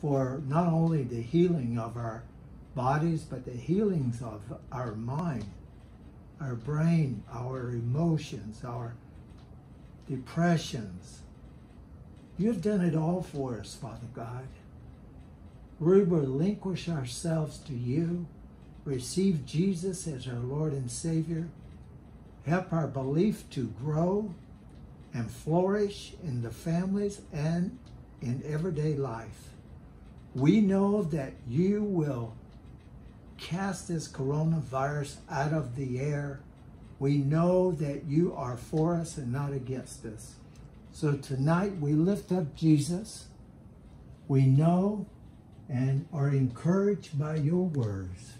for not only the healing of our bodies, but the healings of our mind, our brain, our emotions, our depressions. You've done it all for us, Father God. We relinquish ourselves to you, receive Jesus as our Lord and Savior, help our belief to grow and flourish in the families and in everyday life. We know that you will cast this coronavirus out of the air. We know that you are for us and not against us. So tonight we lift up Jesus. We know and are encouraged by your words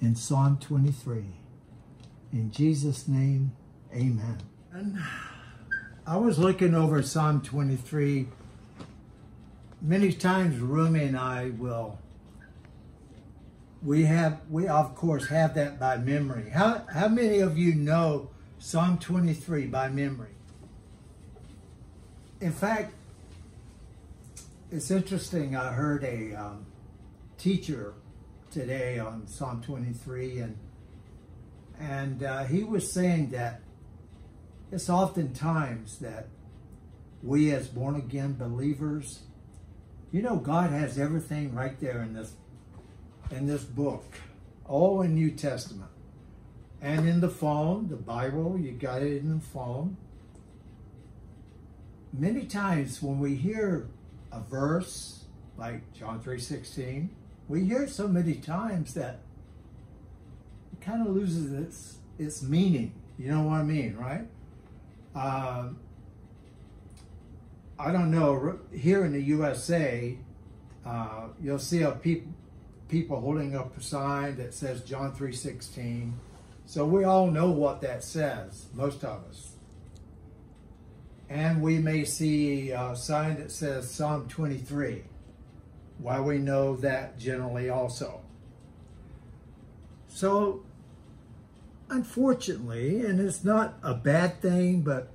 in Psalm 23. In Jesus' name, amen. And I was looking over Psalm 23. Many times Rummy and I will we have we of course have that by memory. How how many of you know Psalm 23 by memory? In fact, it's interesting. I heard a um, teacher today on Psalm 23, and and uh, he was saying that it's oftentimes that we as born again believers, you know, God has everything right there in this in this book, all in New Testament. And in the phone, the Bible, you got it in the phone. Many times when we hear a verse like John 3.16, we hear it so many times that it kind of loses its, its meaning. You know what I mean, right? Um, I don't know, here in the USA, uh, you'll see a people people holding up a sign that says John 3.16. So we all know what that says, most of us. And we may see a sign that says Psalm 23. Why we know that generally also. So, unfortunately, and it's not a bad thing, but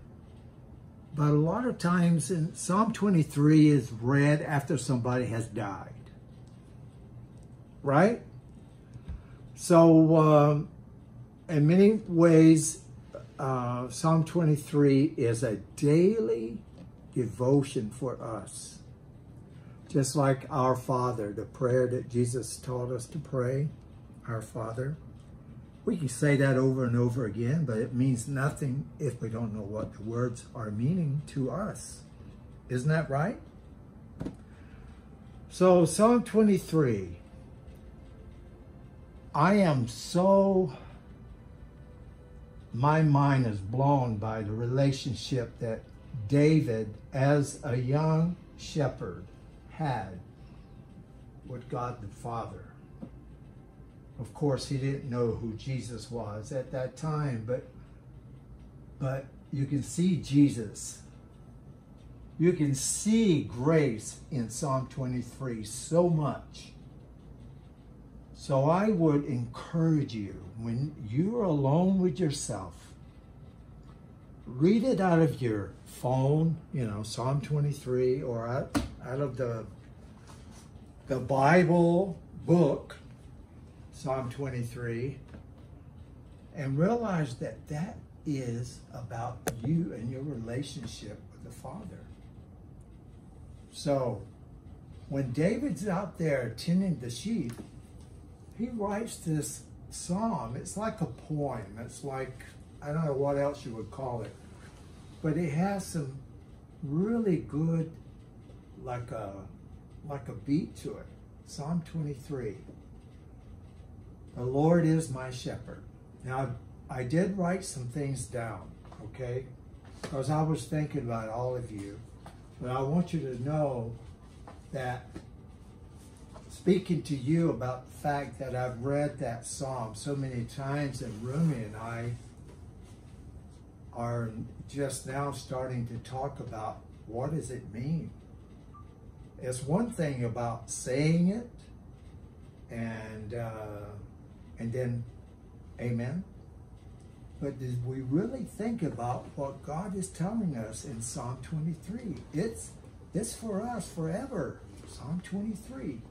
but a lot of times in Psalm 23 is read after somebody has died right? So, um, in many ways, uh, Psalm 23 is a daily devotion for us. Just like our Father, the prayer that Jesus taught us to pray, our Father. We can say that over and over again, but it means nothing if we don't know what the words are meaning to us. Isn't that right? So Psalm 23 I am so, my mind is blown by the relationship that David, as a young shepherd, had with God the Father. Of course, he didn't know who Jesus was at that time, but but you can see Jesus. You can see grace in Psalm 23 so much. So I would encourage you, when you're alone with yourself, read it out of your phone, you know, Psalm 23, or out, out of the, the Bible book, Psalm 23, and realize that that is about you and your relationship with the Father. So when David's out there tending the sheep, he writes this psalm. It's like a poem. It's like, I don't know what else you would call it. But it has some really good, like a, like a beat to it. Psalm 23. The Lord is my shepherd. Now, I did write some things down, okay? Because I was thinking about all of you. But I want you to know that speaking to you about the fact that I've read that psalm so many times and Rummy and I are just now starting to talk about what does it mean? It's one thing about saying it and uh, and then amen. But did we really think about what God is telling us in Psalm 23? It's it's for us forever. Psalm 23.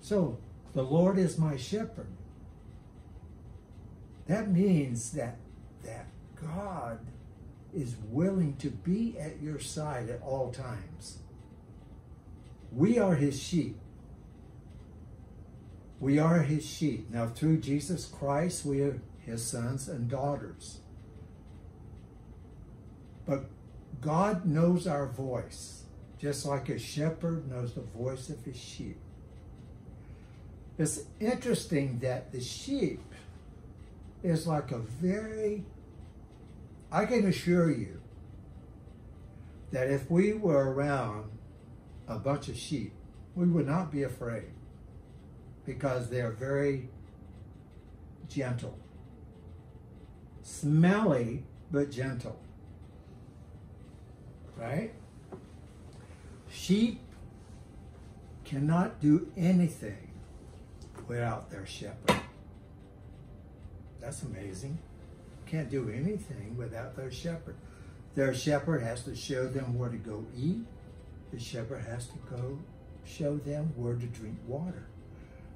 So, the Lord is my shepherd. That means that that God is willing to be at your side at all times. We are his sheep. We are his sheep. Now, through Jesus Christ, we are his sons and daughters. But God knows our voice, just like a shepherd knows the voice of his sheep. It's interesting that the sheep is like a very, I can assure you that if we were around a bunch of sheep, we would not be afraid because they're very gentle. Smelly, but gentle. Right? Sheep cannot do anything without their shepherd. That's amazing. Can't do anything without their shepherd. Their shepherd has to show them where to go eat. The shepherd has to go show them where to drink water.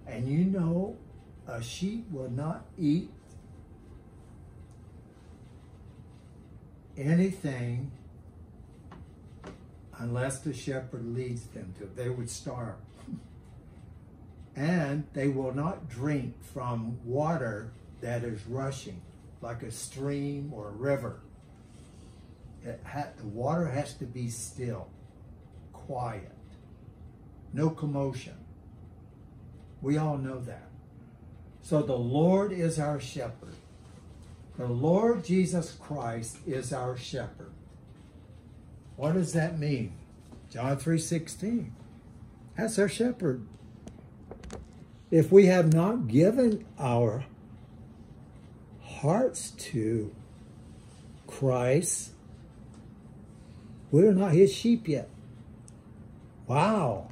And you know, a sheep will not eat anything unless the shepherd leads them to. They would starve. and they will not drink from water that is rushing, like a stream or a river. The water has to be still, quiet, no commotion. We all know that. So the Lord is our shepherd. The Lord Jesus Christ is our shepherd. What does that mean? John 3.16. That's our shepherd. If we have not given our hearts to Christ, we're not his sheep yet. Wow.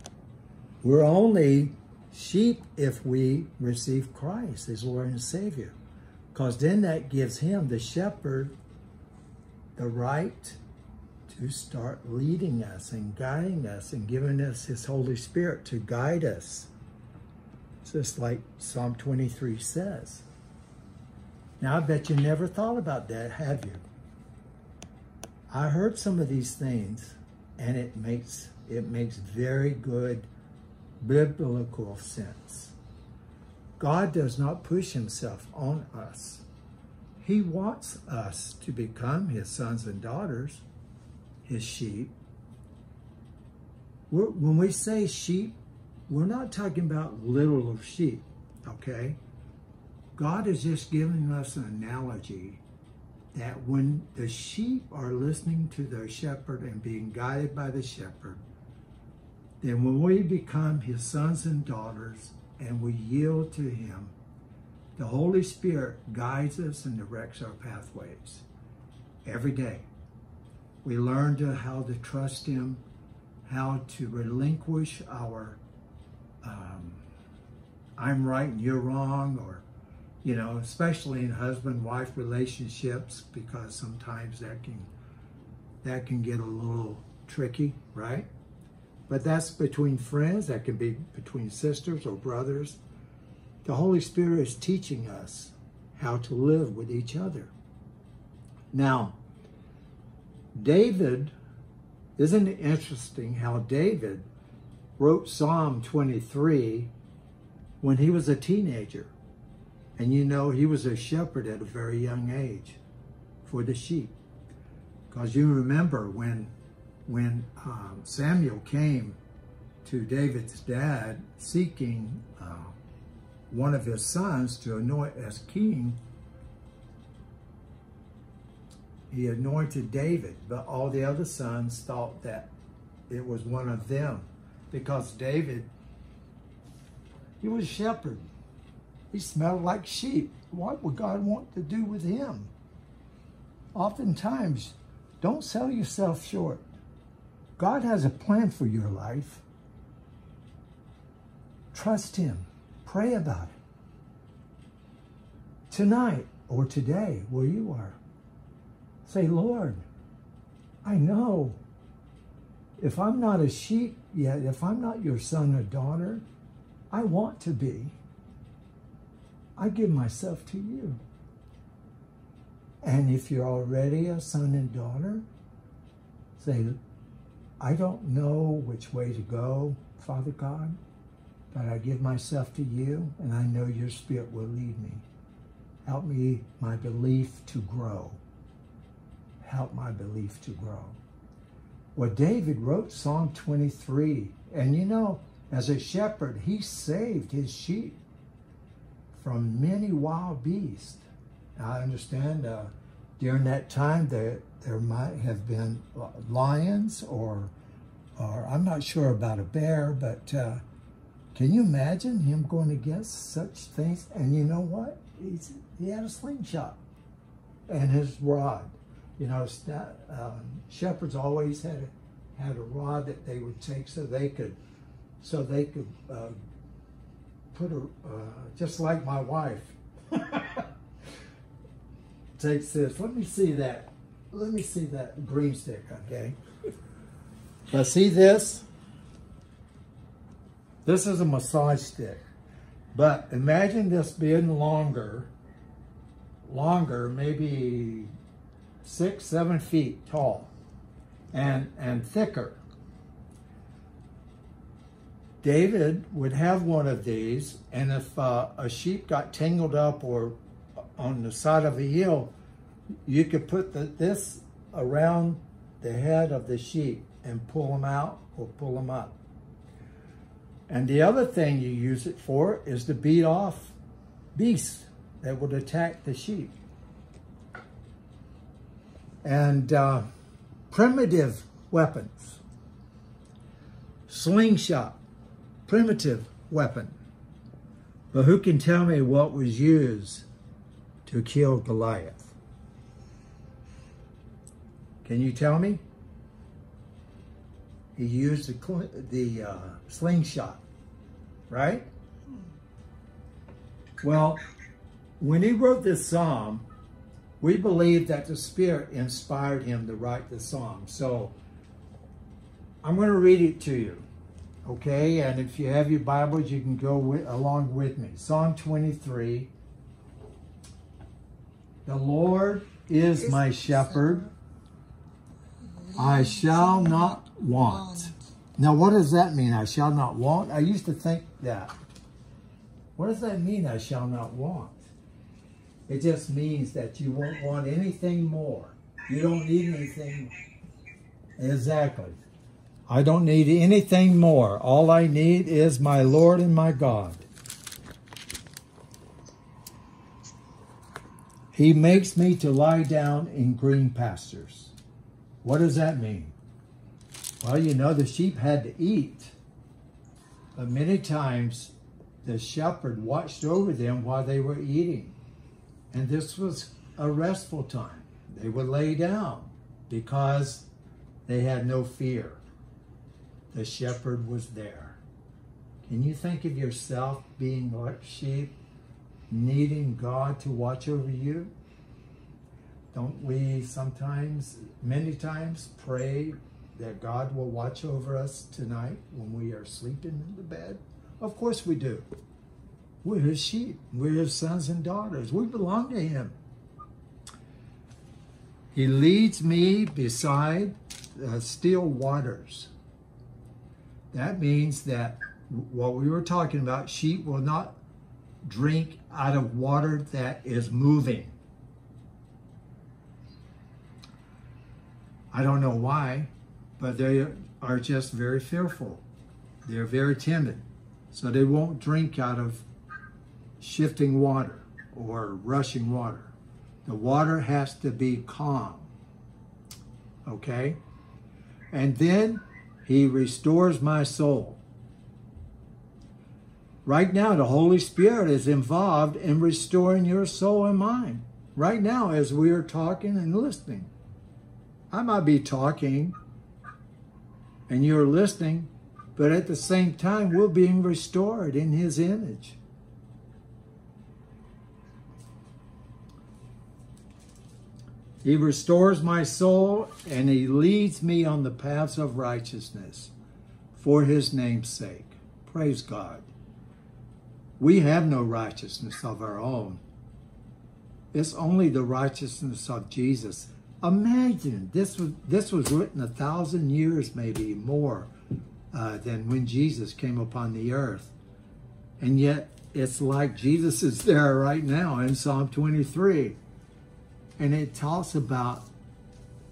We're only sheep if we receive Christ as Lord and Savior. Because then that gives him, the shepherd, the right to start leading us and guiding us and giving us his Holy Spirit to guide us. Just like Psalm 23 says. Now, I bet you never thought about that, have you? I heard some of these things, and it makes it makes very good biblical sense. God does not push himself on us. He wants us to become his sons and daughters, his sheep. We're, when we say sheep, we're not talking about little sheep, okay? God is just giving us an analogy that when the sheep are listening to their shepherd and being guided by the shepherd, then when we become his sons and daughters and we yield to him, the Holy Spirit guides us and directs our pathways every day. We learn to how to trust him, how to relinquish our um, I'm right and you're wrong, or, you know, especially in husband-wife relationships, because sometimes that can, that can get a little tricky, right? But that's between friends, that can be between sisters or brothers. The Holy Spirit is teaching us how to live with each other. Now, David, isn't it interesting how David wrote Psalm 23 when he was a teenager? And you know, he was a shepherd at a very young age for the sheep. Because you remember when when um, Samuel came to David's dad seeking uh, one of his sons to anoint as king, he anointed David, but all the other sons thought that it was one of them because David, he was a shepherd. He smelled like sheep. What would God want to do with him? Oftentimes, don't sell yourself short. God has a plan for your life. Trust Him. Pray about it. Tonight or today, where you are, say, Lord, I know if I'm not a sheep yet, if I'm not your son or daughter, I want to be. I give myself to you. And if you're already a son and daughter, say, I don't know which way to go, Father God, but I give myself to you, and I know your spirit will lead me. Help me, my belief to grow. Help my belief to grow. Well, David wrote Psalm 23, and you know, as a shepherd, he saved his sheep from many wild beasts. I understand uh, during that time there, there might have been lions or, or I'm not sure about a bear, but uh, can you imagine him going against such things? And you know what? He's, he had a slingshot and his rod. You know, um, shepherds always had a, had a rod that they would take so they could so they could uh, put a uh, just like my wife takes this. Let me see that. Let me see that green stick. Okay. Now see this. This is a massage stick. But imagine this being longer, longer, maybe six, seven feet tall and, and thicker. David would have one of these, and if uh, a sheep got tangled up or on the side of a hill, you could put the, this around the head of the sheep and pull them out or pull them up. And the other thing you use it for is to beat off beasts that would attack the sheep. And uh, primitive weapons, slingshot, primitive weapon. But who can tell me what was used to kill Goliath? Can you tell me? He used the, the uh, slingshot, right? Well, when he wrote this psalm, we believe that the Spirit inspired him to write the psalm. So I'm going to read it to you. Okay, and if you have your Bibles, you can go with, along with me. Psalm 23. The Lord is my shepherd. I shall not want. Now, what does that mean? I shall not want? I used to think that. What does that mean, I shall not want? It just means that you won't want anything more. You don't need anything. Exactly. I don't need anything more. All I need is my Lord and my God. He makes me to lie down in green pastures. What does that mean? Well, you know, the sheep had to eat. But many times the shepherd watched over them while they were eating. And this was a restful time. They would lay down because they had no fear the shepherd was there. Can you think of yourself being like sheep, needing God to watch over you? Don't we sometimes, many times, pray that God will watch over us tonight when we are sleeping in the bed? Of course we do. We're his sheep. We're his sons and daughters. We belong to him. He leads me beside uh, still waters. That means that what we were talking about, sheep will not drink out of water that is moving. I don't know why, but they are just very fearful. They're very timid. So they won't drink out of shifting water or rushing water. The water has to be calm. Okay? And then he restores my soul. Right now, the Holy Spirit is involved in restoring your soul and mind. Right now, as we are talking and listening. I might be talking and you're listening, but at the same time, we're being restored in His image. He restores my soul and he leads me on the paths of righteousness for his name's sake. Praise God. We have no righteousness of our own. It's only the righteousness of Jesus. Imagine this was this was written a thousand years, maybe more, uh, than when Jesus came upon the earth, and yet it's like Jesus is there right now in Psalm 23. And it talks about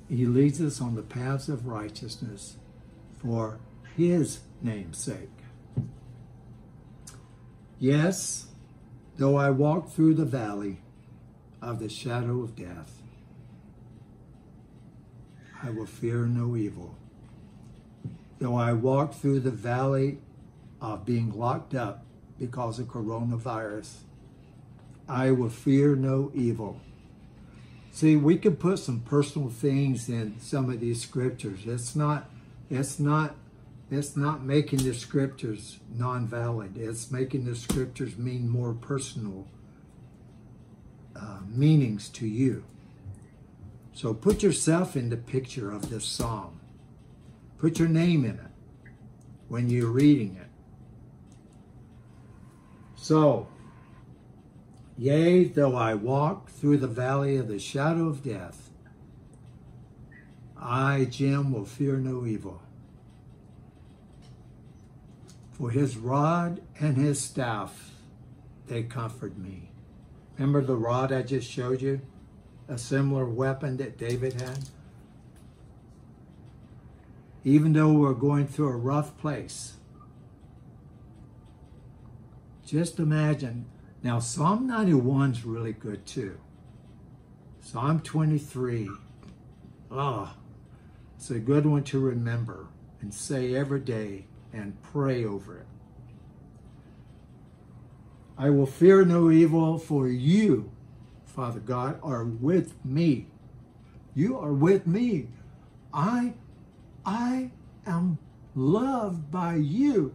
he leads us on the paths of righteousness for his name's sake. Yes, though I walk through the valley of the shadow of death, I will fear no evil. Though I walk through the valley of being locked up because of coronavirus. I will fear no evil. See, we can put some personal things in some of these scriptures. It's not, it's not, it's not making the scriptures non-valid. It's making the scriptures mean more personal uh, meanings to you. So put yourself in the picture of this psalm. Put your name in it when you're reading it. So, yea, though I walk through the valley of the shadow of death, I, Jim, will fear no evil. For his rod and his staff, they comfort me. Remember the rod I just showed you? A similar weapon that David had? Even though we're going through a rough place, just imagine. Now, Psalm 91 is really good too. Psalm 23. Oh, it's a good one to remember and say every day and pray over it. I will fear no evil, for you, Father God, are with me. You are with me. I, I am loved by you.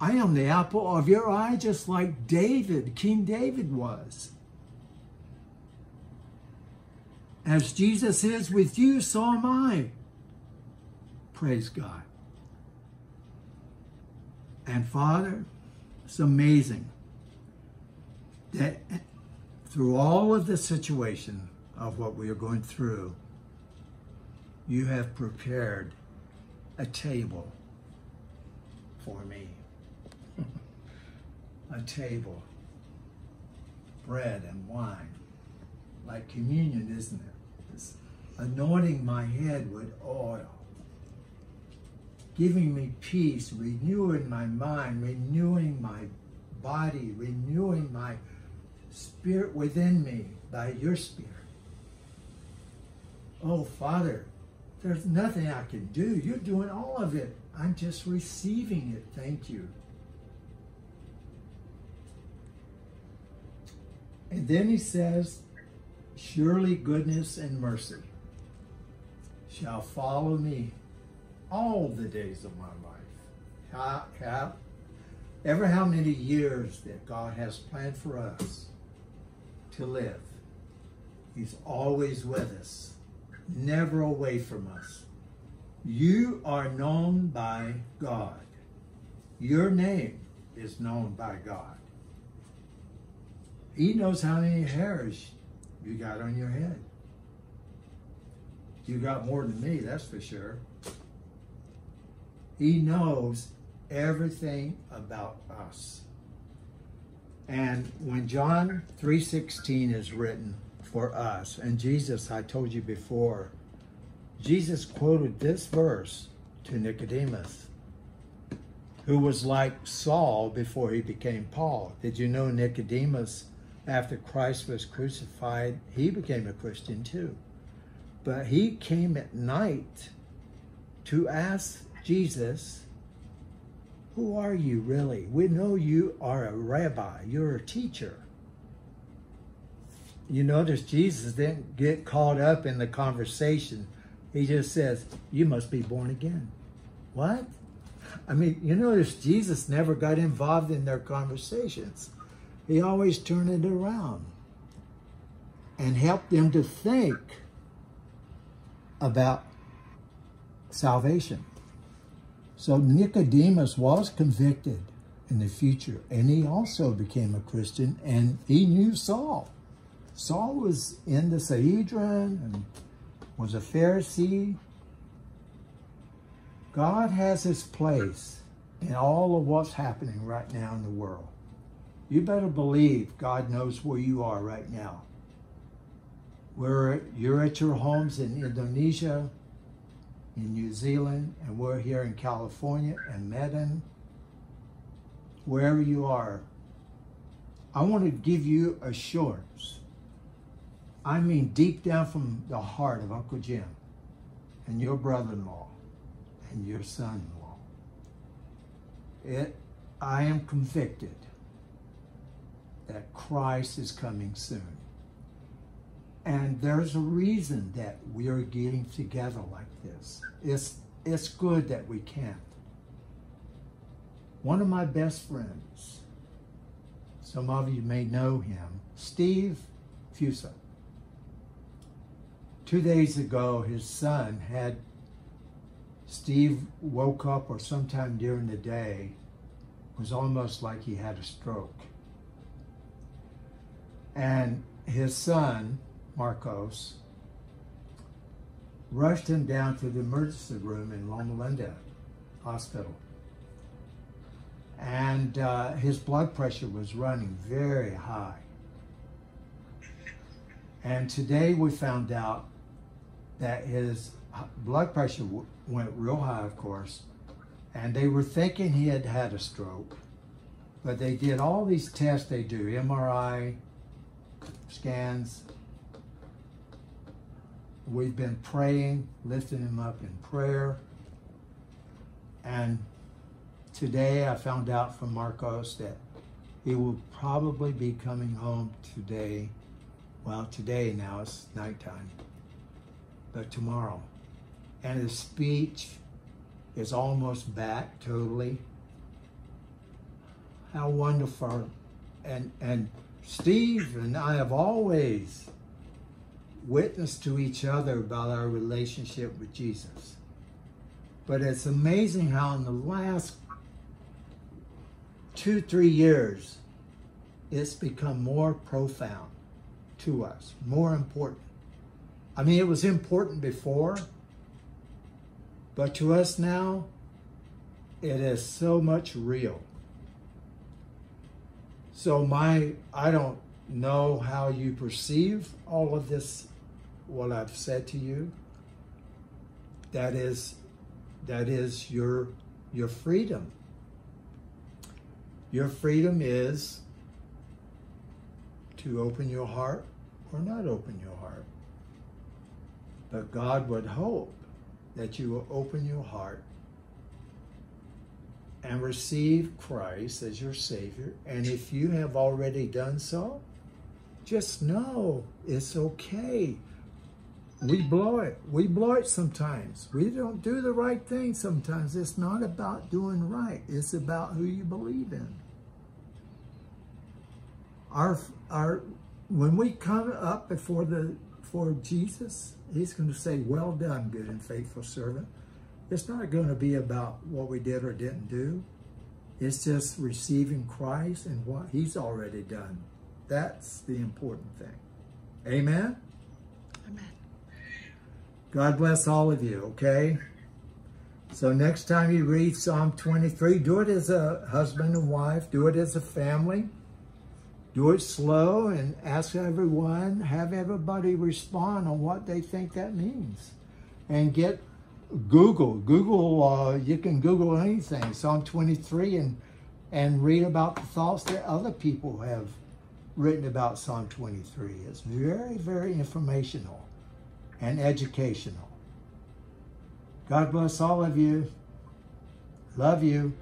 I am the apple of your eye, just like David, King David was. As Jesus is with you, so am I. Praise God. And Father, it's amazing that through all of the situation of what we are going through, you have prepared a table for me. A table, bread and wine, like communion, isn't it? It's anointing my head with oil, giving me peace, renewing my mind, renewing my body, renewing my spirit within me by your spirit. Oh, Father, there's nothing I can do. You're doing all of it. I'm just receiving it. Thank you. And then he says, Surely goodness and mercy shall follow me all the days of my life. How, how, ever how many years that God has planned for us to live, He's always with us, never away from us. You are known by God. Your name is known by God. He knows how many hairs you got on your head. You got more than me, that's for sure. He knows everything about us. And when John 3.16 is written for us, and Jesus, I told you before, Jesus quoted this verse to Nicodemus, who was like Saul before he became Paul. Did you know Nicodemus after Christ was crucified, he became a Christian too. But he came at night to ask Jesus, Who are you really? We know you are a rabbi, you're a teacher. You notice Jesus didn't get caught up in the conversation. He just says, You must be born again. What? I mean, you notice Jesus never got involved in their conversations. He always turned it around. and helped them to think about salvation. So Nicodemus was convicted in the future, and he also became a Christian, and he knew Saul. Saul was in the Sanhedrin and was a Pharisee. God has his place in all of what's happening right now in the world. You better believe God knows where you are right now. Where you're at your homes in Indonesia, in New Zealand, and we're here in California and Medan, wherever you are. I want to give you assurance. I mean, deep down from the heart of Uncle Jim and your brother-in-law and your son-in-law. I am convicted that Christ is coming soon. And there's a reason that we are getting together like this. It's, it's good that we can't. One of my best friends, some of you may know him, Steve Fusa. Two days ago, his son had, Steve woke up or sometime during the day, was almost like he had a stroke. And his son, Marcos, rushed him down to the emergency room in Loma Linda Hospital. And uh, his blood pressure was running very high. And today we found out that his blood pressure went real high, of course, and they were thinking he had had a stroke. But they did all these tests they do, MRI, scans, We've been praying, lifting him up in prayer. And today I found out from Marcos that he will probably be coming home today. Well, today now it's nighttime, but tomorrow. And his speech is almost back totally. How wonderful. And, and Steve and I have always witness to each other about our relationship with Jesus. But it's amazing how in the last two, three years, it's become more profound to us, more important. I mean, it was important before, but to us now, it is so much real. So my, I don't know how you perceive all of this what I've said to you, that is that is your your freedom. Your freedom is to open your heart or not open your heart. But God would hope that you will open your heart and receive Christ as your Savior. And if you have already done so, just know it's okay we blow it. We blow it sometimes. We don't do the right thing sometimes. It's not about doing right. It's about who you believe in. Our, our, when we come up before the for Jesus, he's going to say, well done, good and faithful servant. It's not going to be about what we did or didn't do. It's just receiving Christ and what he's already done. That's the important thing. Amen? God bless all of you, okay? So next time you read Psalm 23, do it as a husband and wife. Do it as a family. Do it slow and ask everyone, have everybody respond on what they think that means. And get Google. Google, uh, you can Google anything, Psalm 23, and, and read about the thoughts that other people have written about Psalm 23. It's very, very informational and educational. God bless all of you. Love you.